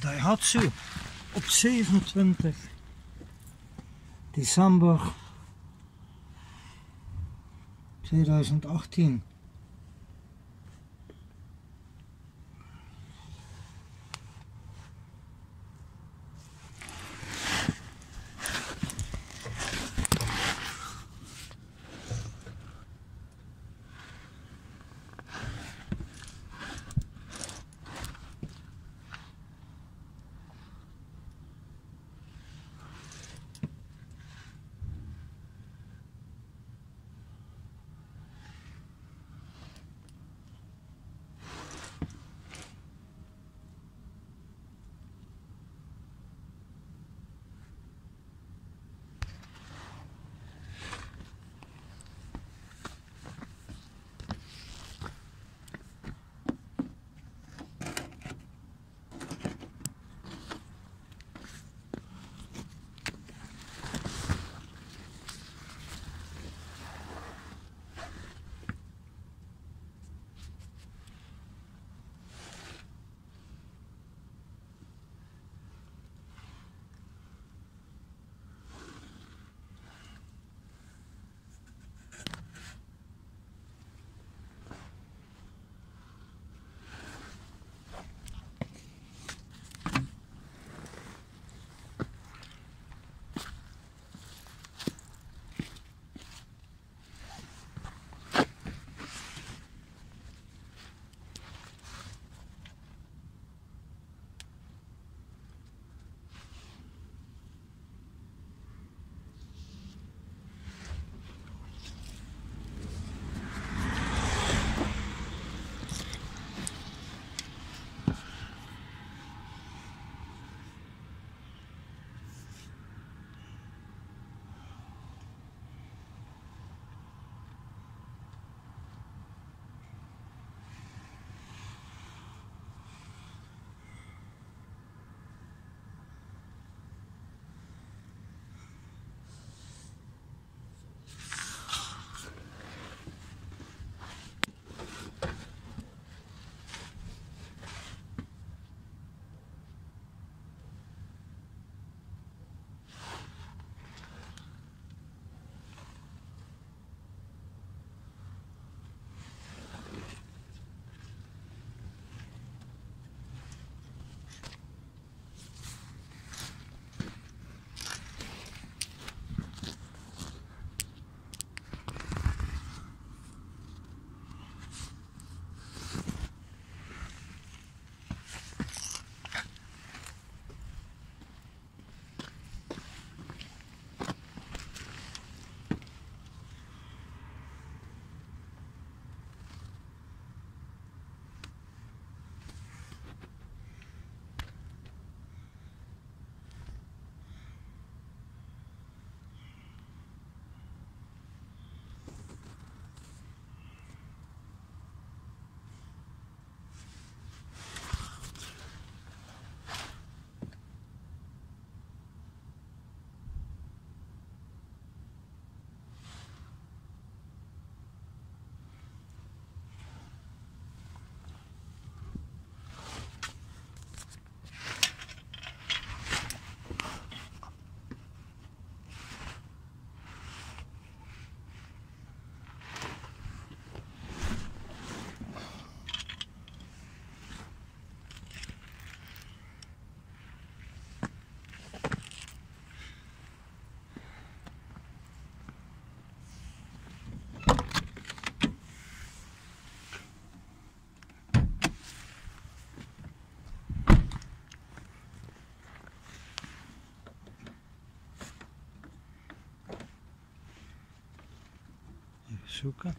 Daihatsu op 27 december 2018. Zoeken